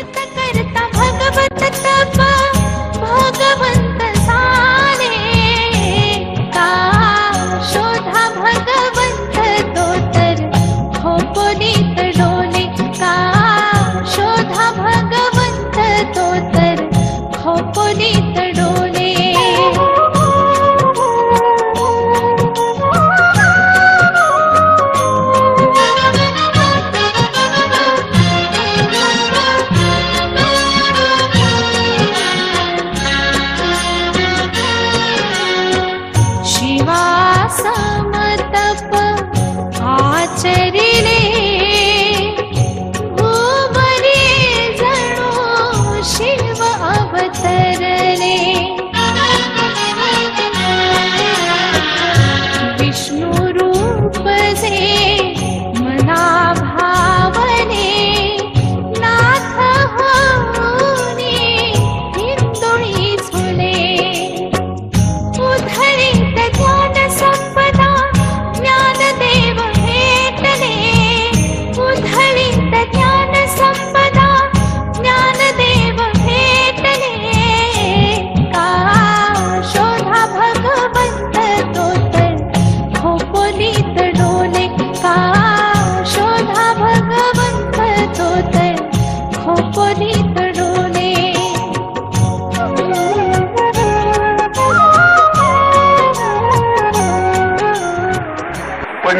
करता करता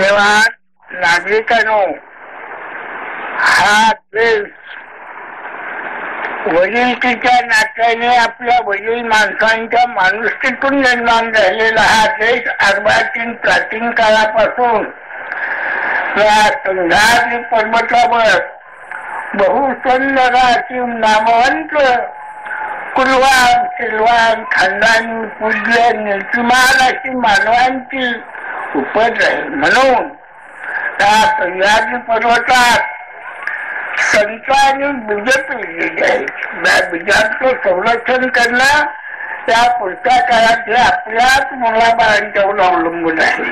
पुण्यवान नागरिकांनो हा देश वडिलकीच्या नात्याने आपल्या वडील माणसांच्या माणुसकीतून निर्माण झालेला हा देश अर्बाचीन प्राचीन काळापासून या संघाची पर्वतावर बहुसुंदराची नामवंत कुलवान सिलवान खानदानी पूज्य नीतिमान अशी मानवांची उपज आहे म्हणून त्या सह्याद्री पर्वतात संतांनी बीज पेरलेली आहेत त्या बीजांचं संरक्षण करणं त्या पुढच्या काळातल्या आपल्याच मुलाबाळांच्यावर अवलंबून आहे.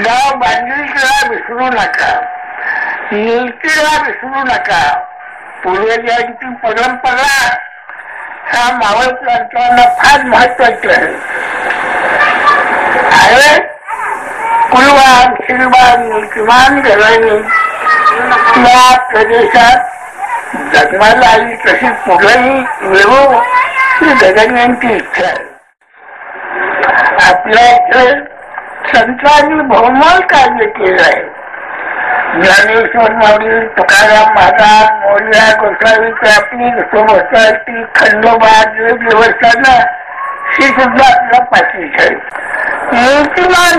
गाव बांधिलकीला विसरू नका. नीतीला विसरू नका. पूर्वजांची परंपरा हा मावळकरांना फार महत्वाची आहे. आहे? कुलवान शिलवान किमान घराणी. या प्रदेशात जन्माला आली तशी पुढेही येऊ ही गगन्यांची इच्छा आहे. आपल्या इथे संतांनी बहुमोल कार्य केलं आहे. ज्ञानेश्वर माऊली तुकाराम महाराज मोर्या गोसावी आपली सोबती खंडोबा देवस्थानं ही सुद्धा आपल्या पाठीच आहे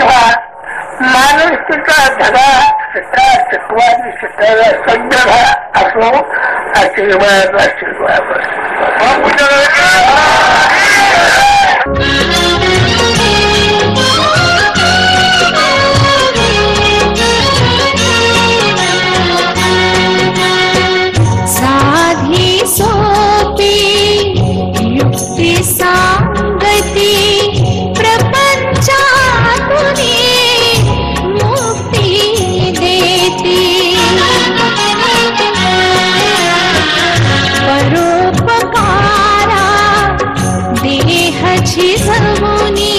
हा माणूस तिचा धडा शिका शिकवायला शिकायला सज्ज असो आशीर्वाद आशीर्वाद వచ్చి సర్వోని